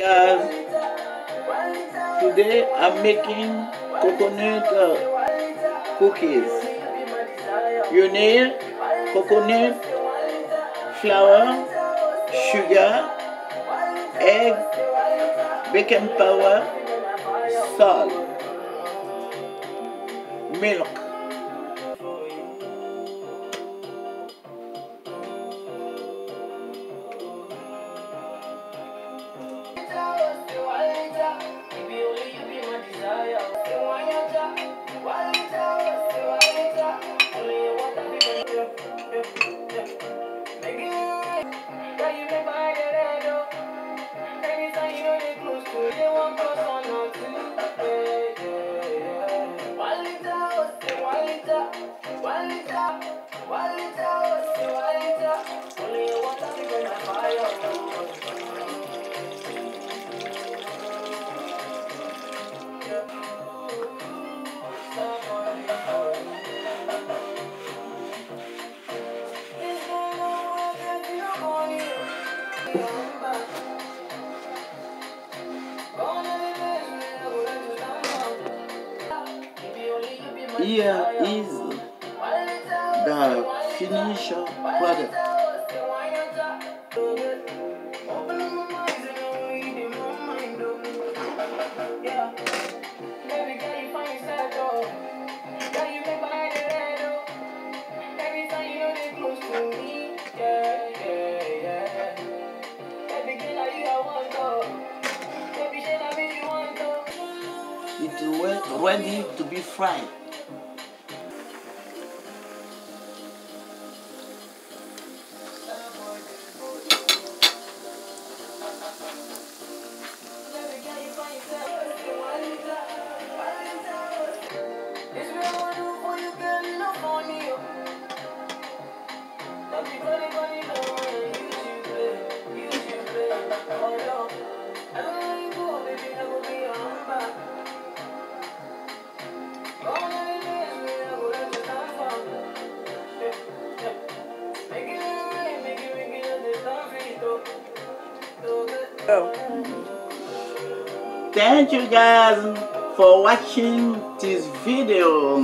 Guys, today I'm making coconut uh, cookies. You need coconut, flour, sugar, egg, baking powder, salt, milk. Walita, Walita, Walita, Walita. Here is the finished product. It's ready to be fried. Thank you guys for watching this video.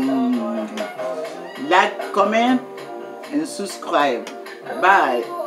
Like, comment, and subscribe. Bye.